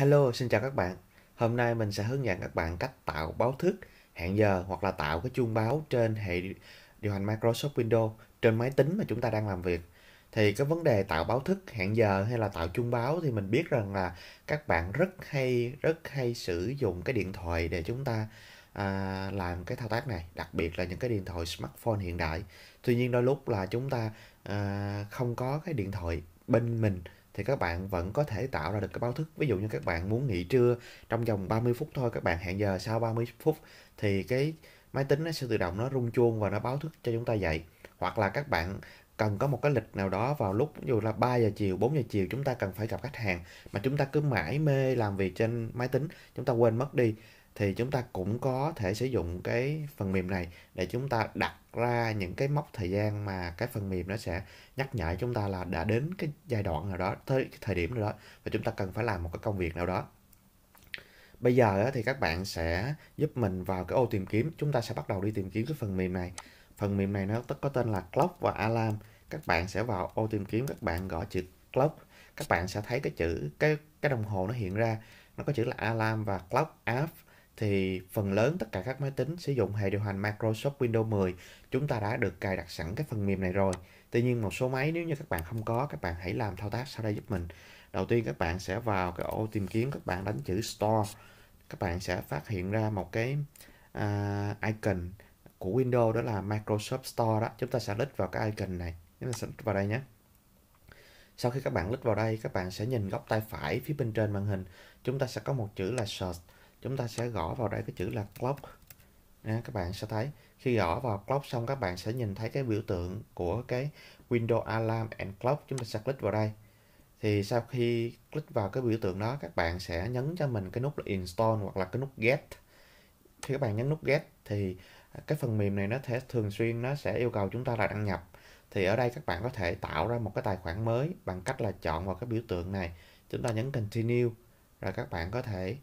Hello, xin chào các bạn. Hôm nay mình sẽ hướng dẫn các bạn cách tạo báo thức, hẹn giờ hoặc là tạo cái chuông báo trên hệ điều hành Microsoft Windows trên máy tính mà chúng ta đang làm việc. Thì cái vấn đề tạo báo thức, hẹn giờ hay là tạo chuông báo thì mình biết rằng là các bạn rất hay rất hay sử dụng cái điện thoại để chúng ta à, làm cái thao tác này, đặc biệt là những cái điện thoại smartphone hiện đại. Tuy nhiên đôi lúc là chúng ta à, không có cái điện thoại bên mình thì các bạn vẫn có thể tạo ra được cái báo thức. Ví dụ như các bạn muốn nghỉ trưa trong vòng 30 phút thôi, các bạn hẹn giờ sau 30 phút thì cái máy tính nó sẽ tự động nó rung chuông và nó báo thức cho chúng ta dậy. Hoặc là các bạn cần có một cái lịch nào đó vào lúc ví dụ là 3 giờ chiều, 4 giờ chiều chúng ta cần phải gặp khách hàng mà chúng ta cứ mãi mê làm việc trên máy tính, chúng ta quên mất đi thì chúng ta cũng có thể sử dụng cái phần mềm này để chúng ta đặt ra những cái mốc thời gian mà cái phần mềm nó sẽ nhắc nhở chúng ta là đã đến cái giai đoạn nào đó, tới cái thời điểm nào đó và chúng ta cần phải làm một cái công việc nào đó. Bây giờ thì các bạn sẽ giúp mình vào cái ô tìm kiếm, chúng ta sẽ bắt đầu đi tìm kiếm cái phần mềm này. Phần mềm này nó có tên là clock và alarm. Các bạn sẽ vào ô tìm kiếm, các bạn gõ chữ clock, các bạn sẽ thấy cái chữ, cái cái đồng hồ nó hiện ra. Nó có chữ là alarm và clock app thì phần lớn tất cả các máy tính sử dụng hệ điều hành Microsoft Windows 10 chúng ta đã được cài đặt sẵn cái phần mềm này rồi. Tuy nhiên một số máy nếu như các bạn không có các bạn hãy làm thao tác sau đây giúp mình. Đầu tiên các bạn sẽ vào cái ô tìm kiếm các bạn đánh chữ Store. Các bạn sẽ phát hiện ra một cái uh, icon của Windows đó là Microsoft Store đó. Chúng ta sẽ click vào cái icon này. Chúng ta sẽ click vào đây nhé. Sau khi các bạn click vào đây, các bạn sẽ nhìn góc tay phải phía bên trên màn hình. Chúng ta sẽ có một chữ là Search chúng ta sẽ gõ vào đây cái chữ là clock. Nha, các bạn sẽ thấy khi gõ vào clock xong các bạn sẽ nhìn thấy cái biểu tượng của cái Windows Alarm and Clock. Chúng ta sẽ click vào đây. Thì sau khi click vào cái biểu tượng đó các bạn sẽ nhấn cho mình cái nút là install hoặc là cái nút get. Khi các bạn nhấn nút get thì cái phần mềm này nó sẽ thường xuyên nó sẽ yêu cầu chúng ta là đăng nhập. Thì ở đây các bạn có thể tạo ra một cái tài khoản mới bằng cách là chọn vào cái biểu tượng này. Chúng ta nhấn continue rồi các bạn có thể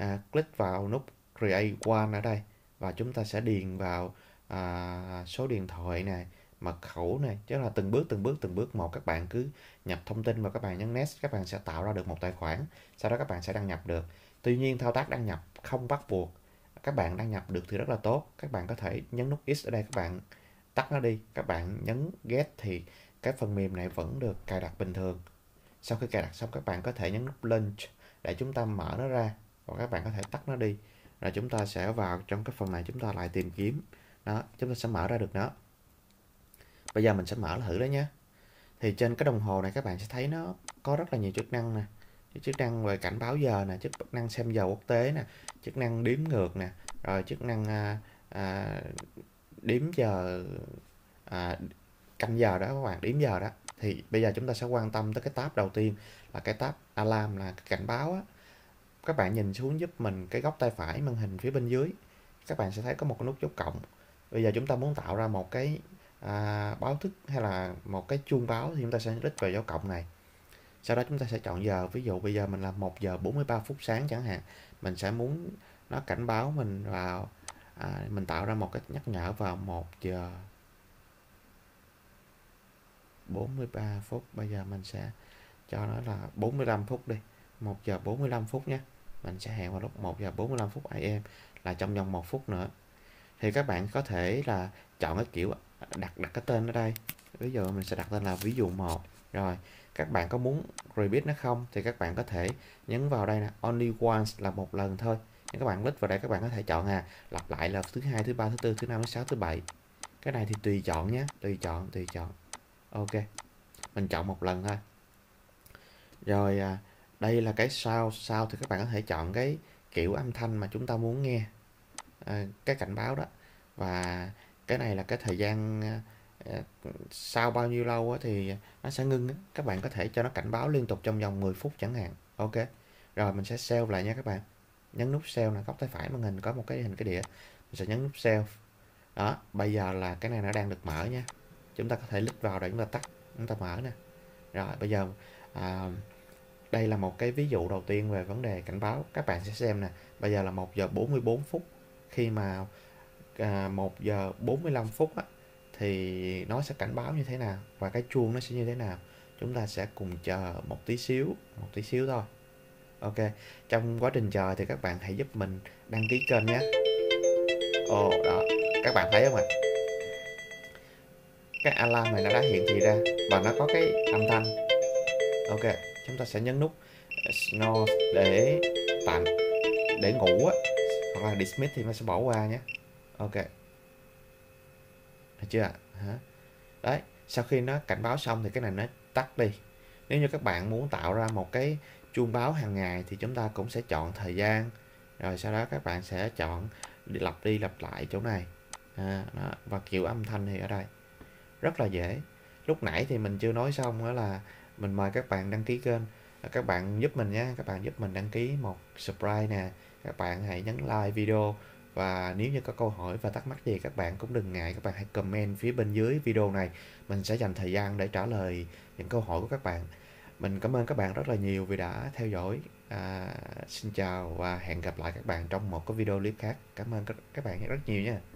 à, click vào nút create one ở đây và chúng ta sẽ điền vào à, số điện thoại này mật khẩu này chứ là từng bước từng bước từng bước. Một các bạn cứ nhập thông tin và các bạn nhấn next các bạn sẽ tạo ra được một tài khoản. Sau đó các bạn sẽ đăng nhập được. Tuy nhiên thao tác đăng nhập không bắt buộc. Các bạn đăng nhập được thì rất là tốt. Các bạn có thể nhấn nút x ở đây các bạn tắt nó đi. Các bạn nhấn get thì cái phần mềm này vẫn được cài đặt bình thường. Sau khi cài đặt xong các bạn có thể nhấn nút launch để chúng ta mở nó ra và các bạn có thể tắt nó đi rồi chúng ta sẽ vào trong cái phần này chúng ta lại tìm kiếm. Đó chúng ta sẽ mở ra được nó. Bây giờ mình sẽ mở thử đó nhé. Thì trên cái đồng hồ này các bạn sẽ thấy nó có rất là nhiều chức năng nè. Chức năng về cảnh báo giờ nè chức năng xem giờ quốc tế nè chức năng đếm ngược nè rồi chức năng à, à, đếm giờ à, canh giờ đó các bạn đếm giờ đó. Thì bây giờ chúng ta sẽ quan tâm tới cái tab đầu tiên là cái tab alarm là cái cảnh báo á các bạn nhìn xuống giúp mình cái góc tay phải màn hình phía bên dưới các bạn sẽ thấy có một cái nút dấu cộng. Bây giờ chúng ta muốn tạo ra một cái à, báo thức hay là một cái chuông báo thì chúng ta sẽ click vào dấu cộng này. Sau đó chúng ta sẽ chọn giờ ví dụ bây giờ mình là 1 giờ 43 phút sáng chẳng hạn mình sẽ muốn nó cảnh báo mình vào à, mình tạo ra một cái nhắc nhở vào 1 giờ 43 phút. Bây giờ mình sẽ cho nó là 45 phút đi. 1 giờ 45 phút nhé. Mình sẽ hẹn vào lúc 1 giờ 45 phút AM là trong vòng 1 phút nữa. Thì các bạn có thể là chọn cái kiểu đặt đặt cái tên ở đây. Ví dụ mình sẽ đặt tên là ví dụ 1 rồi các bạn có muốn repeat nó không? Thì các bạn có thể nhấn vào đây nè only once là một lần thôi. Các bạn click vào đây các bạn có thể chọn à lặp lại là thứ hai thứ ba thứ tư thứ năm thứ sáu thứ bảy. Cái này thì tùy chọn nhé tùy chọn tùy chọn. Ok mình chọn một lần thôi. Rồi à, đây là cái sao sao thì các bạn có thể chọn cái kiểu âm thanh mà chúng ta muốn nghe. À, cái cảnh báo đó. Và cái này là cái thời gian à, sau bao nhiêu lâu thì nó sẽ ngưng các bạn có thể cho nó cảnh báo liên tục trong vòng 10 phút chẳng hạn. Ok. Rồi mình sẽ save lại nha các bạn. Nhấn nút save là góc tay phải màn hình có một cái hình cái đĩa. Mình sẽ nhấn nút save. Đó bây giờ là cái này nó đang được mở nha. Chúng ta có thể click vào để chúng ta tắt chúng ta mở nè. Rồi bây giờ à, đây là một cái ví dụ đầu tiên về vấn đề cảnh báo. Các bạn sẽ xem nè bây giờ là 1 giờ 44 phút. Khi mà à, 1 giờ 45 phút á, thì nó sẽ cảnh báo như thế nào và cái chuông nó sẽ như thế nào? Chúng ta sẽ cùng chờ một tí xíu một tí xíu thôi. Ok trong quá trình chờ thì các bạn hãy giúp mình đăng ký kênh nhé. Ồ đó các bạn thấy không ạ? Cái alarm này nó đã hiện thị ra và nó có cái âm thanh. Ok chúng ta sẽ nhấn nút snore để tạm để ngủ á hoặc là dismiss thì nó sẽ bỏ qua nhé. Ok. Được chưa hả? Đấy sau khi nó cảnh báo xong thì cái này nó tắt đi. Nếu như các bạn muốn tạo ra một cái chuông báo hàng ngày thì chúng ta cũng sẽ chọn thời gian. Rồi sau đó các bạn sẽ chọn đi lặp đi lặp lại chỗ này. À, đó. và kiểu âm thanh thì ở đây. Rất là dễ. Lúc nãy thì mình chưa nói xong đó là mình mời các bạn đăng ký kênh. À, các bạn giúp mình nhé. Các bạn giúp mình đăng ký một subscribe nè. Các bạn hãy nhấn like video. Và nếu như có câu hỏi và thắc mắc gì các bạn cũng đừng ngại. Các bạn hãy comment phía bên dưới video này. Mình sẽ dành thời gian để trả lời những câu hỏi của các bạn. Mình cảm ơn các bạn rất là nhiều vì đã theo dõi. À, xin chào và hẹn gặp lại các bạn trong một cái video clip khác. Cảm ơn các, các bạn rất nhiều nha.